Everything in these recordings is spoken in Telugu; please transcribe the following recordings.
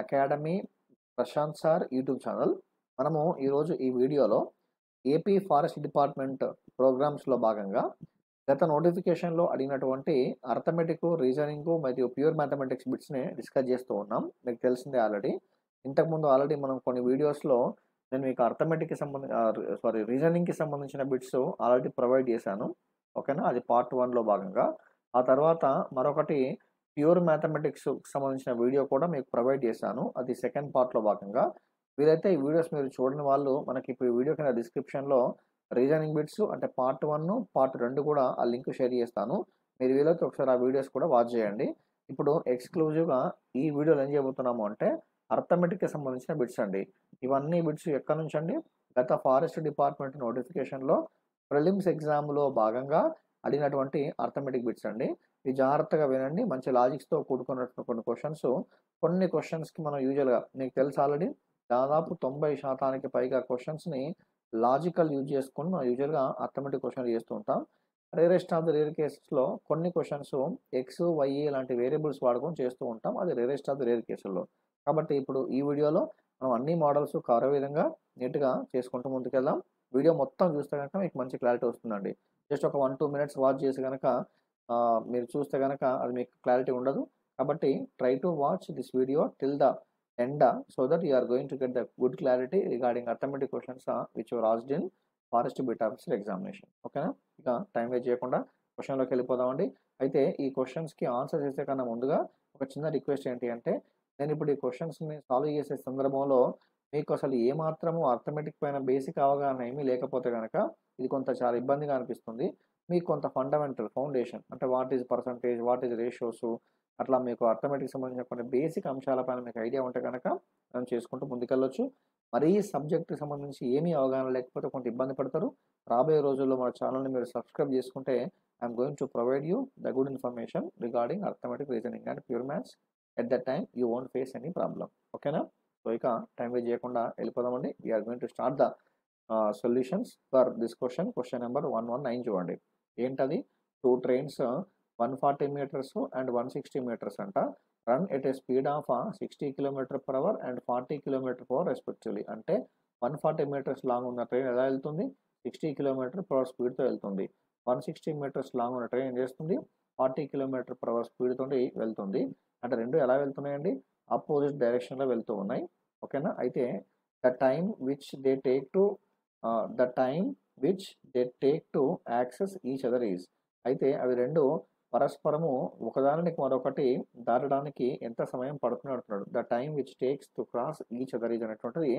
Academy Prashanth sir YouTube channel. మనము ఈరోజు ఈ వీడియోలో ఏపీ ఫారెస్ట్ డిపార్ట్మెంట్ ప్రోగ్రామ్స్లో భాగంగా గత నోటిఫికేషన్లో అడిగినటువంటి అర్థమెటిక్ రీజనింగ్ మరియు ప్యూర్ మ్యాథమెటిక్స్ బిట్స్ని డిస్కస్ చేస్తూ ఉన్నాం. మీకు తెలిసిందే ఆల్రెడీ. ఇంతకుముందు ఆల్రెడీ మనం కొన్ని వీడియోస్లో నేను మీకు అర్థమెటిక్కి సంబంధించి సారీ రీజనింగ్కి సంబంధించిన బిట్స్ ఆల్రెడీ ప్రొవైడ్ చేశాను. ఓకేనా? అది పార్ట్ వన్లో భాగంగా. ఆ తర్వాత మరొకటి ప్యూర్ మ్యాథమెటిక్స్ సంబంధించిన వీడియో కూడా మీకు ప్రొవైడ్ చేశాను. అది సెకండ్ పార్ట్లో భాగంగా. వీలైతే ఈ వీడియోస్ మీరు చూడని వాళ్ళు మనకి ఇప్పుడు ఈ వీడియో కింద డిస్క్రిప్షన్లో రీజనింగ్ బిట్స్ అంటే పార్ట్ వన్ పార్ట్ రెండు కూడా ఆ లింక్ షేర్ చేస్తాను. మీరు వీలైతే ఒకసారి ఆ వీడియోస్ కూడా వాచ్ చేయండి. ఇప్పుడు ఎక్స్క్లూజివ్గా ఈ వీడియోలో ఏం చేయబోతున్నాము అంటే అర్థమెటిక్కి సంబంధించిన బిట్స్ అండి. ఇవన్నీ బిట్స్ ఎక్కడి నుంచి అండి గత ఫారెస్ట్ డిపార్ట్మెంట్ నోటిఫికేషన్లో ప్రిలిమ్స్ ఎగ్జామ్లో భాగంగా అడిగినటువంటి అర్థమెటిక్ బిట్స్ అండి. ఇది జాగ్రత్తగా వినండి. మంచి లాజిక్స్తో కూడుకున్నటువంటి కొన్ని క్వశ్చన్స్ కొన్ని క్వశ్చన్స్కి మనం యూజువల్గా నీకు తెలుసు ఆల్రెడీ దాదాపు తొంభై శాతానికి పైగా క్వశ్చన్స్ని లాజికల్ యూజ్ చేసుకొని మనం యూజువల్గా అథమెటిక్ క్వశ్చన్లు చేస్తూ ఉంటాం. రేరెస్ట్ ఆఫ్ ద రేర్ కేసెస్లో కొన్ని క్వశ్చన్స్ ఎక్స్ వైఏ లాంటి వేరియబుల్స్ వాడుకొని చేస్తూ ఉంటాం. అది రేరెస్ట్ ఆఫ్ ద రేర్ కేసుల్లో కాబట్టి ఇప్పుడు ఈ వీడియోలో మనం అన్ని మోడల్స్ కవర్ విధంగా నీట్గా చేసుకుంటూ ముందుకెళ్దాం. వీడియో మొత్తం చూస్తే కనుక మీకు మంచి క్లారిటీ వస్తుందండి. జస్ట్ ఒక వన్ టూ మినిట్స్ వాచ్ చేసి కనుక మీరు చూస్తే కనుక అది మీకు క్లారిటీ ఉండదు. కాబట్టి try to watch this video till the end so that you are going to get the good clarity regarding arithmetic questions which were asked in forest beat officer examination ఓకేనా ఇక టైం వేస్ట్ చేయకుండా క్వశ్చన్లోకి వెళ్ళిపోదామండి అయితే ఈ క్వశ్చన్స్కి ఆన్సర్ చేసే కన్నా ముందుగా ఒక చిన్న రిక్వెస్ట్ ఏంటి అంటే నేను ఇప్పుడు ఈ క్వశ్చన్స్ని సాల్వ్ చేసే సందర్భంలో మీకు అసలు ఏమాత్రము అర్థమెటిక్ పైన బేసిక్ అవగాహన ఏమీ లేకపోతే కనుక ఇది కొంత చాలా ఇబ్బందిగా అనిపిస్తుంది. మీకు కొంత ఫండమెంటల్ ఫౌండేషన్ అంటే what is percentage what is ratios అట్లా మీకు అర్థమెటిక్ సంబంధించిన కొన్ని బేసిక్ అంశాలపైన మీకు ఐడియా ఉంటే కనుక మనం చేసుకుంటూ ముందుకెళ్ళొచ్చు. మరీ సబ్జెక్ట్కి సంబంధించి ఏమీ అవగాహన లేకపోతే కొంత ఇబ్బంది పడతారు. రాబోయే రోజుల్లో మన ఛానల్ని మీరు సబ్స్క్రైబ్ చేసుకుంటే I'm going to provide you the good information regarding arithmetic reasoning and pure maths at that time you won't face any problem ఓకేనా సో ఇక టైం వేస్ట్ చేయకుండా వెళ్ళిపోదామండి. We're going to start the solutions for this question question number one one nine చూడండి. ఏంటది? Two trains one forty meters and one sixty meters అంట. Run at a speed of sixty kilometer per hour and forty kilometer per hour respectively అంటే వన్ ఫార్టీ మీటర్స్ లాంగ్ ఉన్న ట్రైన్ ఎలా వెళ్తుంది? సిక్స్టీ కిలోమీటర్ పర్ అవర్ స్పీడ్తో వెళ్తుంది. వన్ సిక్స్టీ మీటర్స్ లాంగ్ ఉన్న ట్రైన్ ఏం చేస్తుంది? ఫార్టీ కిలోమీటర్ పర్ అవర్ స్పీడ్తో వెళ్తుంది. అంటే రెండు ఎలా వెళ్తున్నాయండి? ఆపోజిట్ డైరెక్షన్లో వెళ్తూ ఉన్నాయి. ఓకేనా అయితే the time which they take to the time which they take to access each other is అయితే అవి రెండు పరస్పరము ఒకదానికి మరొకటి దాటడానికి ఎంత సమయం పడుతుంది అంటున్నాడు. The time which takes to cross each other is అనేటువంటిది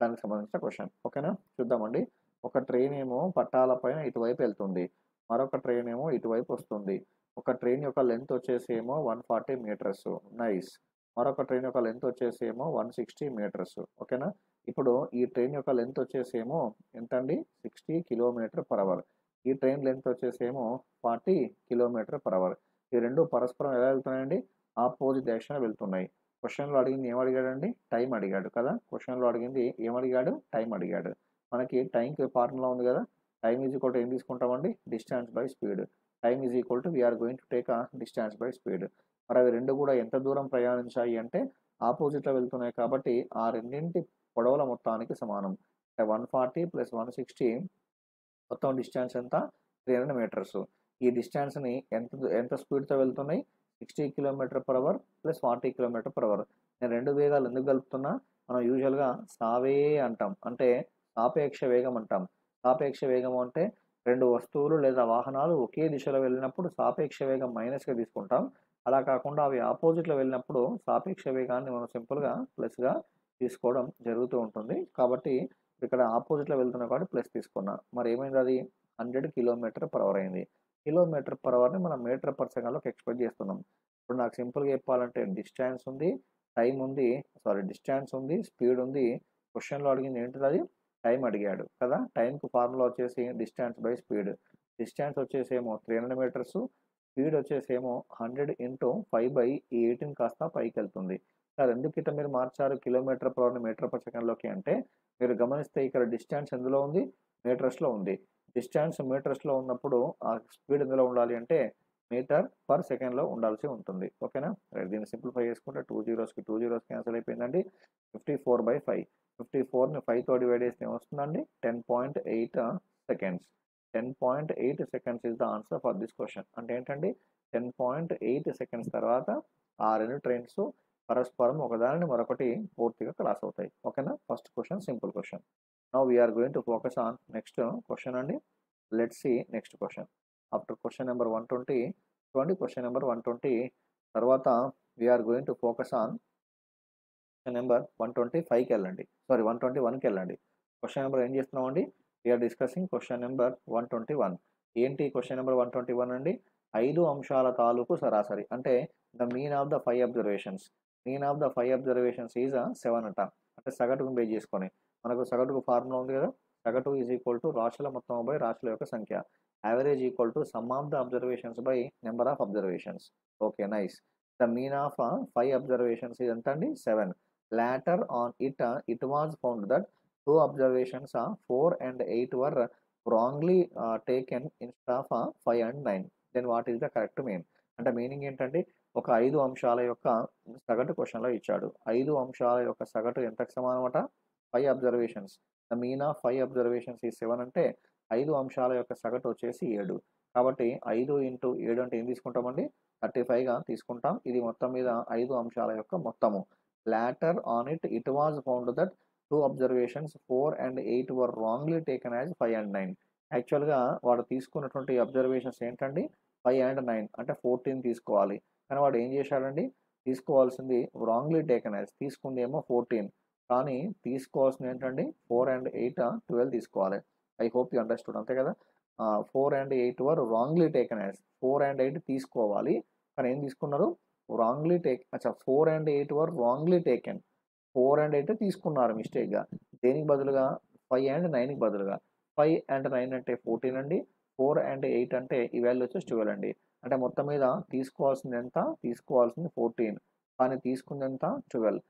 దానికి సంబంధించిన క్వశ్చన్ ఓకేనా? చూద్దామండి. ఒక ట్రైన్ ఏమో పట్టాల పైన ఇటువైపు వెళ్తుంది. మరొక ట్రైన్ ఏమో ఇటువైపు వస్తుంది. ఒక ట్రైన్ యొక్క లెంత్ వచ్చేసి ఏమో వన్ ఫార్టీ మీటర్స్ నైస్ మరొక ట్రైన్ యొక్క లెంత్ వచ్చేసి ఏమో వన్ సిక్స్టీ మీటర్స్ ఓకేనా? ఇప్పుడు ఈ ట్రైన్ యొక్క లెంత్ వచ్చేసి ఏమో ఎంత అండి సిక్స్టీ కిలోమీటర్ పర్ అవర్. ఈ ట్రైన్ లెంత్ వచ్చేసి ఏమో ఫార్టీ కిలోమీటర్ పర్ అవర్. ఈ రెండు పరస్పరం ఎలా వెళ్తున్నాయండి? ఆపోజిట్ డైరెక్షన్ వెళ్తున్నాయి. క్వశ్చన్లో అడిగింది ఏం అడిగాడండి టైం అడిగాడు కదా? క్వశ్చన్లో అడిగింది ఏం అడిగాడు టైం అడిగాడు. మనకి టైంకి ఫార్ములా ఉంది కదా? టైం ఈజ్ ఈక్వల్ టు ఏం తీసుకుంటామండి? Distance by speed time is equal to we're going to take a distance by speed మరి అవి రెండు కూడా ఎంత దూరం ప్రయాణించాయి అంటే ఆపోజిట్లో వెళ్తున్నాయి కాబట్టి ఆ రెండింటి పొడవుల మొత్తానికి సమానం. One forty plus one sixty మొత్తం డిస్టెన్స్ ఎంత? త్రీ హండ్రెడ్ మీటర్స్ ఈ డిస్టెన్స్ని ఎంత ఎంత స్పీడ్తో వెళ్తున్నాయి? Sixty kilometre per hour plus forty kilometre per hour నేను రెండు వేగాలు ఎందుకు కలుపుతున్నా? మనం యూజువల్గా సావే అంటాం. అంటే సాపేక్ష వేగం అంటాం. సాపేక్ష వేగం అంటే రెండు వస్తువులు లేదా వాహనాలు ఒకే దిశలో వెళ్ళినప్పుడు సాపేక్ష వేగం మైనస్గా తీసుకుంటాం. అలా కాకుండా అవి ఆపోజిట్లో వెళ్ళినప్పుడు సాపేక్ష వేగాన్ని మనం సింపుల్గా ప్లస్గా తీసుకోవడం జరుగుతూ ఉంటుంది. కాబట్టి ఇక్కడ ఆపోజిట్లో వెళ్తున్న కాబట్టి ప్లస్ తీసుకున్నా. మరి ఏమైంది అది? హండ్రెడ్ కిలోమీటర్ పర్ అవర్ అయింది. కిలోమీటర్ పర్ అవర్ని మనం మీటర్ పర్ సెకండ్లోకి ఎక్స్పెక్ట్ చేస్తున్నాం. ఇప్పుడు నాకు సింపుల్గా చెప్పాలంటే డిస్టెన్స్ ఉంది టైం ఉంది సారీ డిస్టెన్స్ ఉంది స్పీడ్ ఉంది. క్వశ్చన్లో అడిగింది ఏంటిది అది? టైం అడిగాడు కదా? టైంకి ఫార్ములా వచ్చేసి డిస్టెన్స్ బై స్పీడ్. డిస్టెన్స్ వచ్చేసి ఏమో త్రీ హండ్రెడ్ మీటర్స్ స్పీడ్ వచ్చేసి ఏమో hundred into five by eighteen కాస్త పైకి వెళ్తుంది సార్ ఎందుకు ఇట్లా మీరు మార్చారు kilometre per hour metre per సెకండ్లోకి అంటే మీరు గమనిస్తే ఇక్కడ డిస్టెన్స్ ఎందులో ఉంది? మీటర్స్లో ఉంది. డిస్టెన్స్ మీటర్స్లో ఉన్నప్పుడు ఆ స్పీడ్ ఎందులో ఉండాలి అంటే మీటర్ పర్ సెకండ్లో ఉండాల్సి ఉంటుంది. ఓకేనా? రైట్ దీన్ని సింప్లిఫై చేసుకుంటే టూ జీరోస్కి టూ జీరోస్ క్యాన్సిల్ అయిపోయిందండి. Fifty four by five. Fifty ఫోర్ని ఫైవ్తో డివైడ్ చేస్తే ఏమొస్తుందండి? Ten point eight seconds. Ten point eight seconds is the answer for this question అంటే ఏంటండి? టెన్ పాయింట్ ఎయిట్ సెకండ్స్ తర్వాత ఆ రెండు ట్రైన్స్ పరస్పరం ఒకదానిని మరొకటి పూర్తిగా క్రాస్ అవుతాయి. ఓకేనా first question simple question now we're going to focus on next question అండి. Let see next question after question number one twenty చూడండి క్వశ్చన్ నెంబర్ వన్ ట్వంటీ తర్వాత we're going to focus on question number one twenty ఫైవ్కి వెళ్ళండి. సారీ వన్ ట్వంటీ వన్కి వెళ్ళండి. క్వశ్చన్ నెంబర్ ఏం చేస్తున్నామండి? We're discussing question number one twenty one ఏంటి question number one twenty one అండి? ఐదు అంశాల తాలూకు సరాసరి అంటే the mean of the five observations mean of the five observations is seven అంట. అంటే సగటుకు బేస్ చేసుకొని. మనకు సగటుకు ఫార్ములా ఉంది కదా? సగటు ఈజ్ ఈక్వల్ టు రాశుల మొత్తం బై రాశుల యొక్క సంఖ్య. Average equal to sum of the observations by number of observations okay nice the mean of five observations ఇది ఎంత అండి? Seven later on it it was found that two observations four and eight were wrongly taken instead of five and nine then what is the correct mean అంటే మీనింగ్ ఏంటంటే ఒక ఐదు అంశాల యొక్క సగటు క్వశ్చన్లో ఇచ్చాడు. ఐదు అంశాల యొక్క సగటు ఎంతకు సమానమట five observations the mean of five observations ఈ సెవెన్ అంటే ఐదు అంశాల యొక్క సగటు వచ్చేసి ఏడు. కాబట్టి ఐదు ఇంటూ ఏడు అంటే ఏం తీసుకుంటామండి థర్టీ ఫైవ్గా తీసుకుంటాం. ఇది మొత్తం మీద ఐదు అంశాల యొక్క మొత్తము. Later on it it was found that two observations four and eight were wrongly taken as five and nine యాక్చువల్గా వాడు తీసుకున్నటువంటి అబ్జర్వేషన్స్ ఏంటండి? ఫైవ్ అండ్ నైన్ అంటే ఫోర్టీన్ తీసుకోవాలి. కానీ వాడు ఏం చేశాడండి? తీసుకోవాల్సింది రాంగ్లీ టేకన్ యాజ్ తీసుకుంది ఏమో ఫోర్టీన్ కానీ తీసుకోవాల్సింది ఏంటండి? ఫోర్ అండ్ ఎయిట్ ట్వెల్వ్ తీసుకోవాలి. ఐ హోప్ యూ అండర్స్టూడ్ అంతే కదా? Four and eight were wrongly taken as four and eight తీసుకోవాలి. కానీ ఏం తీసుకున్నారు? రాంగ్లీ టేక్ అచ్చా four and eight were wrongly taken four and eight తీసుకున్నారు మిస్టేక్గా దేనికి బదులుగా? ఫైవ్ అండ్ నైన్కి బదులుగా. ఫైవ్ అండ్ నైన్ అంటే ఫోర్టీన్ అండి. ఫోర్ అండ్ ఎయిట్ అంటే ఈ వాల్యూ వచ్చేసి ట్వెల్వ్ అండి. అంటే మొత్తం మీద తీసుకోవాల్సింది ఎంత? తీసుకోవాల్సింది ఫోర్టీన్. కానీ తీసుకుంది ఎంత? ట్వెల్వ్.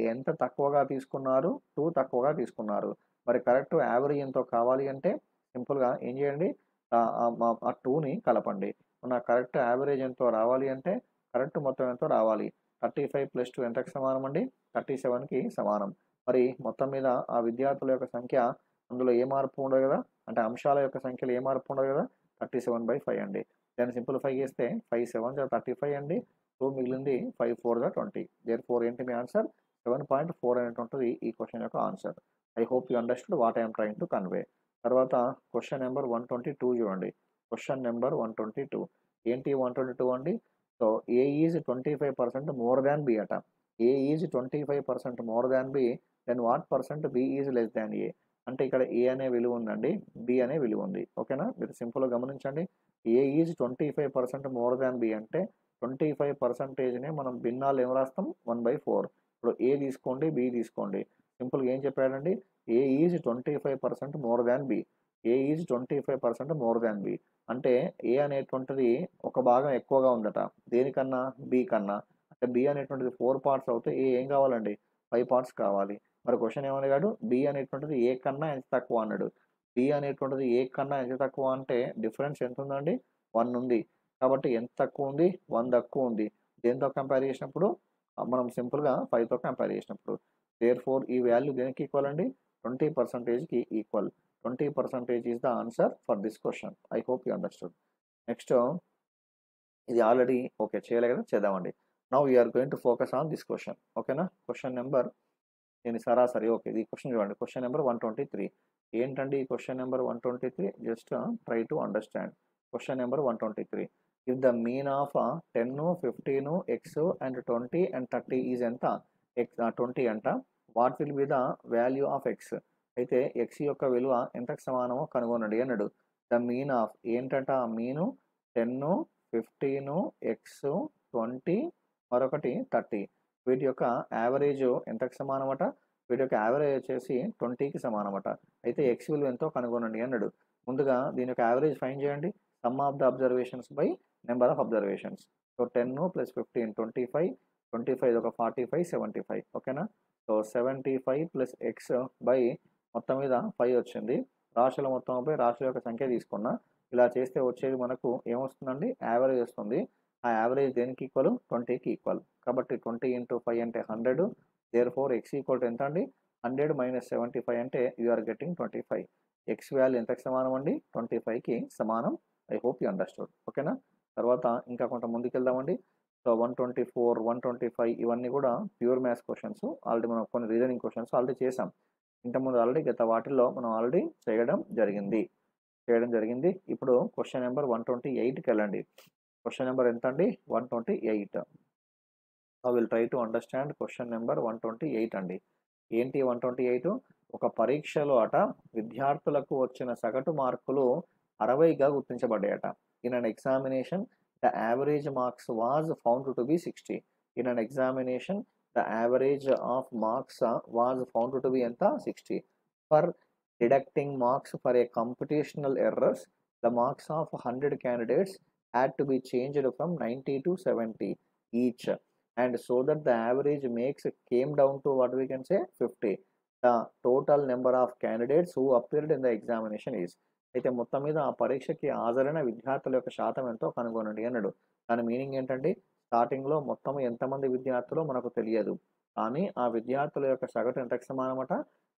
ఎంత తక్కువగా తీసుకున్నారు? టూ తక్కువగా తీసుకున్నారు. మరి కరెక్ట్ యావరేజ్ ఎంతో కావాలి అంటే సింపుల్గా ఏం చేయండి? ఆ టూని కలపండి. మన కరెక్ట్ యావరేజ్ ఎంతో రావాలి అంటే కరెక్ట్ మొత్తం ఎంతో రావాలి. థర్టీ ఫైవ్ ప్లస్ టూ ఎంతకు సమానం అండి? థర్టీ సెవెన్కి సమానం. మరి మొత్తం మీద ఆ విద్యార్థుల యొక్క సంఖ్య అందులో ఏ మార్పు ఉండదు కదా? అంటే అంశాల యొక్క సంఖ్యలో ఏ మార్పు ఉండదు కదా? థర్టీ సెవెన్ బై ఫైవ్ అండి. దాన్ని సింప్లిఫై చేస్తే ఫైవ్ సెవెన్ థర్టీ ఫైవ్ అండి. టూ మిగిలింది ఫైవ్ ఫోర్గా ట్వంటీ. దేర్ ఫోర్ ఏంటి మీ ఆన్సర్? సెవెన్ పాయింట్ ఫోర్ అనేటువంటిది ఈ క్వశ్చన్ యొక్క answer. I hope you understood what I'm trying to convey. తర్వాత question number one twenty two చూడండి. Question number one twenty two. ఏంటి వన్ ట్వంటీ టూ అండి? So A is twenty five percent more than B అట. A is twenty five percent more than B then what percent B is less than A అంటే ఇక్కడ ఏ అనే విలువ ఉందండి బి అనే విలువ ఉంది. ఓకేనా? మీరు సింపుల్గా గమనించండి. A is twenty five percent more than B అంటే ట్వంటీ ఫైవ్ పర్సెంటేజ్నే మనం భిన్నాలు ఏం రాస్తాం? వన్ బై ఫోర్ ఇప్పుడు ఏ తీసుకోండి బి తీసుకోండి. సింపుల్గా ఏం చెప్పాడండి? A is twenty five percent more than B A is twenty five percent more than B అంటే ఏ అనేటువంటిది ఒక భాగం ఎక్కువగా ఉందట. దేనికన్నా? బి కన్నా. అంటే బి అనేటువంటిది ఫోర్ పార్ట్స్ అవుతే ఏ ఏం కావాలండి? ఫైవ్ పార్ట్స్ కావాలి. మరి క్వశ్చన్ ఏమనగాడు బి అనేటువంటిది ఏ కన్నా ఎంత తక్కువ అన్నాడు. బి అనేటువంటిది ఏ కన్నా ఎంత తక్కువ అంటే డిఫరెన్స్ ఎంత ఉందండి? వన్ ఉంది. కాబట్టి ఎంత తక్కువ ఉంది? వన్ తక్కువ ఉంది. దేంతో కంపేర్ చేసినప్పుడు? మనం సింపుల్గా ఫైవ్తో కంపేర్ చేసినప్పుడు. దేర్ ఫోర్ ఈ వాల్యూ దేనికి ఈక్వల్ అండి? Twenty పర్సంటేజ్కి equal twenty percentage is the answer for this question I hope you understood next ఇది ఆల్రెడీ ఓకే చేయలే కదా? చేద్దామండి. Now you're going to focus on this question ఓకేనా క్వశ్చన్ నెంబర్ దీని సరాసరి ఓకే ఇది క్వశ్చన్ చూడండి. Question number one twenty three ఏంటండి ఈ question number one twenty three just try to understand question number one twenty three if the mean of ten fifteen X and twenty and thirty is ఎంత? ఎక్స్ ట్వంటీ అంట what will be the value of X అయితే ఎక్స్ యొక్క విలువ ఎంతకు సమానమో కనుగొనండి అన్నాడు ద మీన్ ఆఫ్ ఏంటంట ఆ mean ten fifteen X twenty మరొకటి థర్టీ వీటి యొక్క యావరేజ్ ఎంతకు సమానమట? వీటి యొక్క యావరేజ్ వచ్చేసి ట్వంటీకి సమానమట. అయితే ఎక్స్ విలువ ఎంతో కనుగొనండి అన్నాడు ముందుగా దీని యొక్క యావరేజ్ ఫైన్ చేయండి. Sum of the observations by number of observations so ten plus fifteen twenty five twenty five ఒక ఫార్టీ ఫైవ్ సెవెంటీ ఫైవ్ ఓకేనా so seventy five plus X by మొత్తం మీద ఫైవ్ వచ్చింది. రాశుల మొత్తం పై రాశుల యొక్క సంఖ్య తీసుకున్నా ఇలా చేస్తే వచ్చేది మనకు ఏమొస్తుందండి? యావరేజ్ వస్తుంది. ఆ యావరేజ్ దేనికి ఈక్వల్ ట్వంటీకి ఈక్వల్ కాబట్టి ట్వంటీ ఇంటూ ఫైవ్ అంటే hundred therefore X equal to ఎంత అండి? హండ్రెడ్ మైనస్ సెవెంటీ ఫైవ్ అంటే you're getting twenty five X value ఎంతకు సమానం అండి? ట్వంటీ ఫైవ్కి సమానం. ఐ హోప్ యూ అండర్స్టూడ్ ఓకేనా తర్వాత ఇంకా కొంత ముందుకెళ్దామండి. So one twenty four one twenty five ఇవన్నీ కూడా ప్యూర్ మ్యాథ్స్ క్వశ్చన్స్ ఆల్రెడీ మనం కొన్ని రీజనింగ్ క్వశ్చన్స్ ఆల్రెడీ చేసాం. ఇంతకుముందు ఆల్రెడీ గత వాటిల్లో మనం ఆల్రెడీ చేయడం జరిగింది. చేయడం జరిగింది. ఇప్పుడు క్వశ్చన్ నెంబర్ వన్ ట్వంటీ ఎయిట్కి వెళ్ళండి. క్వశ్చన్ నెంబర్ ఎంత అండి one twenty eight I will try to understand question number one twenty eight అండి. ఏంటి వన్ ట్వంటీ ఎయిట్ ఒక పరీక్షలో అట విద్యార్థులకు వచ్చిన సగటు మార్కులు అరవైగా గుర్తించబడ్డాయట. In an examination the average marks was found to be sixty in an examination the average of marks was found to be ఎంత sixty for deducting marks for a computational errors the marks of hundred candidates had to be changed from 90 to 70 each and so that the average makes came down to what we can say 50 the total number of candidates who appeared in the examination is అయితే మొత్తం మీద ఆ పరీక్షకి హాజరైన విద్యార్థుల యొక్క శాతం ఎంతో కనుగొనండి అన్నాడు దాని మీనింగ్ ఏంటంటే స్టార్టింగ్లో మొత్తం ఎంతమంది విద్యార్థులు మనకు తెలియదు. కానీ ఆ విద్యార్థుల యొక్క సగటు ఎంతకు సమానమట?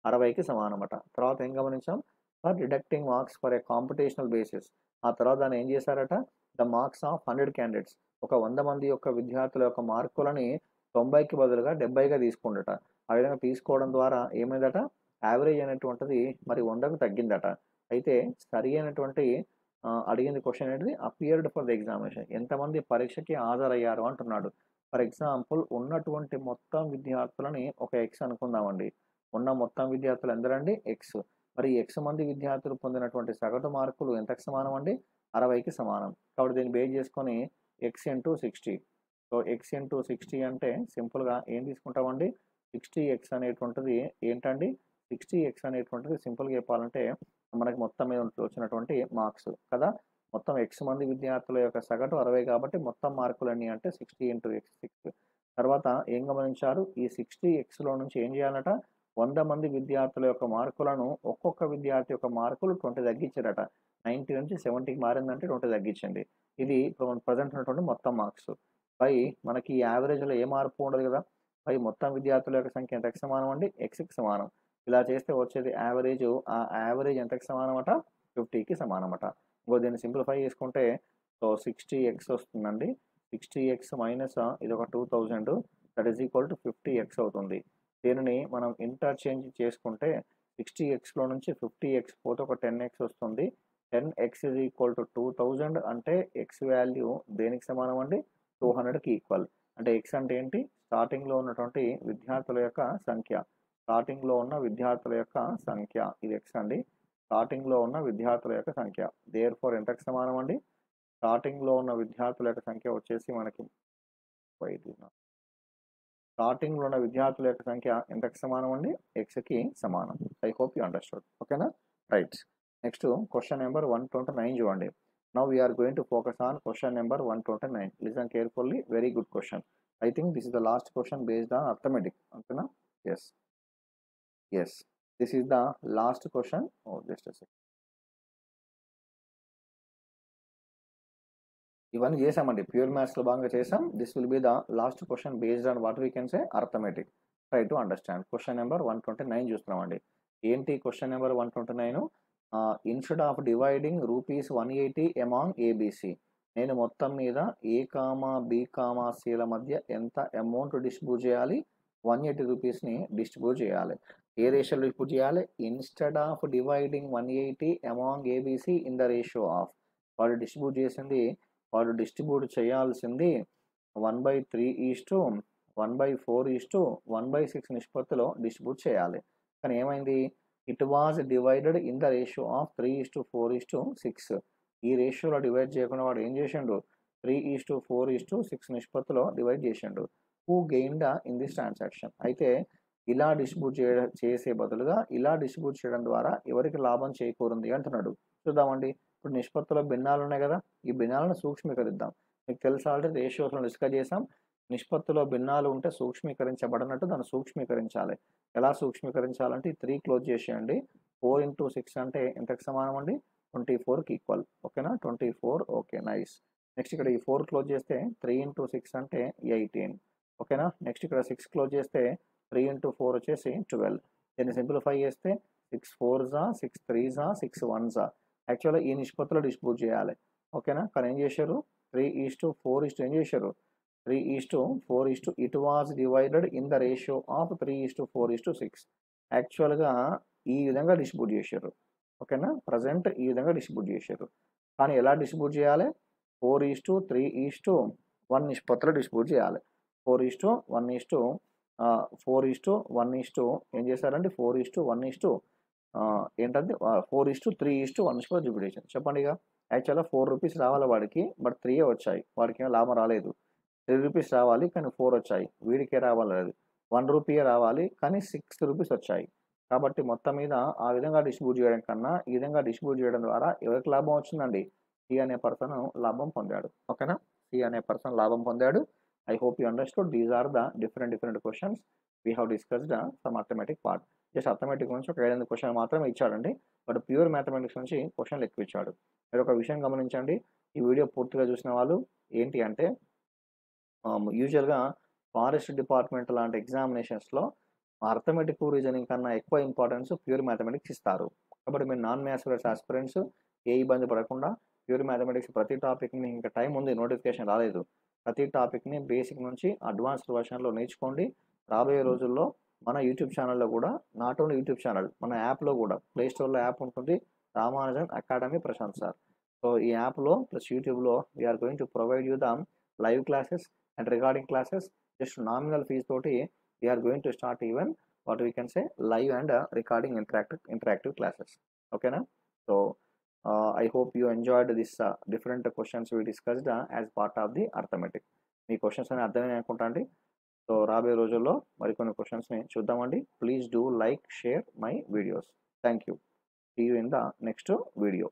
అరవైకి సమానమట. తర్వాత ఏం గమనించాం? For deducting marks for a computational basis. ఆ తర్వాత దాన్ని ఏం చేశారట? The marks of hundred candidates. ఒక వంద మంది యొక్క విద్యార్థుల యొక్క మార్కులని తొంభైకి బదులుగా డెబ్బైగా తీసుకుండట ఆ విధంగా తీసుకోవడం ద్వారా ఏమైందట? యావరేజ్ అనేటువంటిది మరి వందకు తగ్గిందట. అయితే సరి అయినటువంటి అడిగింది క్వశ్చన్ ఏంటిది? అపియర్డ్ ఫర్ ద ఎగ్జామినేషన్ ఎంతమంది పరీక్షకి హాజరయ్యారు అంటున్నాడు. ఫర్ ఎగ్జాంపుల్ ఉన్నటువంటి మొత్తం విద్యార్థులని ఒక ఎక్స్ అనుకుందామండి. ఉన్న మొత్తం విద్యార్థులు ఎందరండి? ఎక్స్ మరి ఎక్స్ మంది విద్యార్థులు పొందినటువంటి సగటు మార్కులు ఎంతకు సమానం అండి అరవైకి సమానం. కాబట్టి దీన్ని బేస్ చేసుకొని X into sixty so X into sixty అంటే సింపుల్గా ఏం తీసుకుంటామండి? సిక్స్టీ ఎక్స్ అనేటువంటిది ఏంటండి? సిక్స్టీ ఎక్స్ అనేటువంటిది సింపుల్గా చెప్పాలంటే మనకి మొత్తం మీద వచ్చినటువంటి మార్క్స్ కదా? మొత్తం ఎక్స్ మంది విద్యార్థుల యొక్క సగటు అరవై కాబట్టి మొత్తం మార్కులన్నీ అంటే సిక్స్టీ ఇంటూ ఎక్స్ సిక్స్ తర్వాత ఏం గమనించారు? ఈ సిక్స్టీ ఎక్స్లో నుంచి ఏం చేయాలట? వంద మంది విద్యార్థుల యొక్క మార్కులను ఒక్కొక్క విద్యార్థి యొక్క మార్కులు ట్వంటీ తగ్గించారట. నైంటీ నుంచి సెవెంటీకి మారిందంటే ట్వంటీ తగ్గించండి. ఇది మన ప్రజెంట్ ఉన్నటువంటి మొత్తం మార్క్స్. పై మనకి యావరేజ్లో ఏ మార్పు ఉండదు కదా? పై మొత్తం విద్యార్థుల యొక్క సంఖ్య ఎంతకు సమానం అండి? ఎక్స్కి సమానం. ఇలా చేస్తే వచ్చేది యావరేజ్ ఆ యావరేజ్ ఎంతకు సమానం అట ఫిఫ్టీకి సమానం అట ఇంకో దీన్ని సింప్లిఫై చేసుకుంటే సో సిక్స్టీ ఎక్స్ వస్తుందండి. సిక్స్టీ ఎక్స్ మైనస్ ఇది ఒక two thousand that is equal to fifty X అవుతుంది. దీనిని మనం ఇంటర్చేంజ్ చేసుకుంటే సిక్స్టీ ఎక్స్లో నుంచి ఫిఫ్టీ ఎక్స్ పోతే ఒక టెన్ ఎక్స్ వస్తుంది. Ten X is equal to two thousand అంటే ఎక్స్ వాల్యూ దేనికి సమానం అండి టూ హండ్రెడ్కి ఈక్వల్ అంటే ఎక్స్ అంటే ఏంటి? స్టార్టింగ్లో ఉన్నటువంటి విద్యార్థుల యొక్క సంఖ్య. స్టార్టింగ్లో ఉన్న విద్యార్థుల యొక్క సంఖ్య. ఇది ఎక్స్ అండి. స్టార్టింగ్లో ఉన్న విద్యార్థుల యొక్క సంఖ్య. దేర్ ఫోర్ ఎంతకు సమానం అండి? స్టార్టింగ్లో ఉన్న విద్యార్థుల యొక్క సంఖ్య వచ్చేసి మనకి స్టార్టింగ్లో ఉన్న విద్యార్థుల యొక్క సంఖ్య ఎంతకు సమానం అండి? ఎక్స్కి సమానం. ఐ హోప్ యూ అండర్స్టూడ్ ఓకేనా right next question number one twenty nine చూడండి. Now we're going to focus on question number one twenty nine listen carefully very good question I think this is the last question based on arithmetic అంతేనా yes yes this is the last question oh just ఇవన్నీ చేసామండి ప్యూర్ మ్యాథ్స్లో భాగంగా చేసాం this will be the last question based on what we can say arithmetic try to understand question number one twenty nine చూస్తున్నామండి. ఏంటి question number one twenty nine instead of dividing rupees one eighty among ABC నేను మొత్తం మీద ఏ కామా బి కామా సిల మధ్య ఎంత అమౌంట్ డిస్ట్రిబ్యూట్ చేయాలి? వన్ ఎయిటీ రూపీస్ని డిస్ట్రిబ్యూట్ చేయాలి. ఏ రేషియోలో డిస్ట్రిబ్యూట్ చేయాలి? Instead of dividing one eighty among ABC in the ratio of వాడు డిస్ట్రిబ్యూట్ చేసింది వాడు డిస్ట్రిబ్యూట్ చేయాల్సింది one by three is to one by four is to one by six నిష్పత్తిలో డిస్ట్రిబ్యూట్ చేయాలి. కానీ ఏమైంది? It was divided in the ratio of three is to four is to six ఈ రేషియోలో డివైడ్ చేయకుండా వాడు ఏం చేసిండు? Three is to four is to six నిష్పత్తిలో డివైడ్ చేసిండు. Who gained in this transaction అయితే ఇలా డిస్ట్రిబ్యూట్ చేయడం చేసే బదులుగా ఇలా డిస్ట్రిబ్యూట్ చేయడం ద్వారా ఎవరికి లాభం చేకూరుంది అంటున్నాడు. చూద్దామండి. ఇప్పుడు నిష్పత్తిలో భిన్నాలు ఉన్నాయి కదా. ఈ భిన్నాలను సూక్ష్మీకరిద్దాం. మీకు తెలుసు ఆల్రెడీ? రేషియోస్లో డిస్కస్ చేసాం నిష్పత్తిలో భిన్నాలు ఉంటే సూక్ష్మీకరించబడినట్టు దాన్ని సూక్ష్మీకరించాలి. ఎలా సూక్ష్మీకరించాలంటే ఈ త్రీ క్లోజ్ చేసేయండి. ఫోర్ ఇంటూ సిక్స్ అంటే ఎంతకు సమానం అండి? ట్వంటీ ఫోర్కి ఈక్వల్. ఓకేనా? Twenty four. Okay nice. Next ఇక్కడ ఈ ఫోర్ క్లోజ్ చేస్తే త్రీ ఇంటూ సిక్స్ అంటే ఎయిటీన్. ఓకేనా? నెక్స్ట్ ఇక్కడ సిక్స్ క్లోజ్ చేస్తే త్రీ ఇంటూ ఫోర్ వచ్చేసి ట్వెల్వ్ దీన్ని సింప్లిఫై చేస్తే సిక్స్ ఫోర్జా సిక్స్ త్రీజా సిక్స్ వన్ జా యాక్చువల్గా ఈ నిష్పత్తిలో డిస్ట్రిబ్యూట్ చేయాలి ఓకేనా కానీ ఏం చేశారు three is to four is ఏం చేశారు three is to four is to it was divided in the ratio of three is to four is to six యాక్చువల్గా ఈ విధంగా డిస్ట్రిబ్యూట్ చేశారు ఓకేనా ప్రజెంట్ ఈ విధంగా డిస్ట్రిబ్యూట్ చేశారు కానీ ఎలా డిస్ట్రిబ్యూట్ చేయాలి four is to three is to one నిష్పత్తిలో డిస్ట్రిబ్యూట్ చేయాలి four is to one is to four is to one is to ఏం చేశారంటే four is to one is to ఏంటంటే four is to three is to one is distribute చెప్పండి ఇక. యాక్చువల్గా ఫోర్ రూపీస్ రావాలి వాడికి బట్ త్రీ వచ్చాయి. వాడికి ఏం లాభం రాలేదు. త్రీ రూపీస్ రావాలి కానీ ఫోర్ వచ్చాయి. వీడికే రావాలి వన్ రూపీయే రావాలి కానీ సిక్స్ రూపీస్ వచ్చాయి. కాబట్టి మొత్తం మీద ఆ విధంగా డిస్ట్రిబ్యూట్ చేయడం కన్నా ఈ విధంగా డిస్ట్రిబ్యూట్ చేయడం ద్వారా ఎవరికి లాభం వచ్చిందండి? సి అనే పర్సన్ లాభం పొందాడు. ఓకేనా? సి అనే పర్సన్ లాభం పొందాడు. I hope you understood these are the different different questions we have discussed from arithmetic part just arithmetic నుంచి ఒక ఐదు క్వశ్చన్ మాత్రమే ఇచ్చాడండి. బట్ ప్యూర్ మ్యాథమెటిక్స్ నుంచి క్వశ్చన్లు ఎక్కువ ఇచ్చాడు. మీరు ఒక విషయం గమనించండి. ఈ వీడియో పూర్తిగా చూసిన వాళ్ళు ఏంటి అంటే యూజువల్గా ఫారెస్ట్ డిపార్ట్మెంట్ లాంటి ఎగ్జామినేషన్స్లో అర్థమెటిక్ రీజనింగ్ కన్నా ఎక్కువ ఇంపార్టెన్స్ ప్యూర్ మ్యాథమెటిక్స్ ఇస్తారు. కాబట్టి మీరు నాన్ మ్యాథ్స్ ఆస్పిరెంట్స్ ఏ ఇబ్బంది పడకుండా ప్యూర్ మ్యాథమెటిక్స్ ప్రతి టాపిక్ని ఇంకా టైం ఉంది. నోటిఫికేషన్ రాలేదు. ప్రతి టాపిక్ని బేసిక్ నుంచి అడ్వాన్స్డ్ వర్షన్లో నేర్చుకోండి. రాబోయే రోజుల్లో మన యూట్యూబ్ ఛానల్లో కూడా నాట్ ఓన్లీ యూట్యూబ్ ఛానల్ మన యాప్లో కూడా ప్లే స్టోర్లో యాప్ ఉంటుంది Ramanujan academy Prashant sir. So ఈ యాప్లో ప్లస్ యూట్యూబ్లో we are going to provide you the live classes and recording classes just nominal fees తోటి we are going to start even what we can say live and recording interactive interactive classes ఓకేనా so I hope you enjoyed this different questions we discussed as part of the arithmetic me questions అని అర్థమైనా అనుకుంటా అండి. సో రాబోయే రోజుల్లో మరికొన్ని క్వశ్చన్స్ని చూద్దామండి please do like share my videos thank you see you in the next video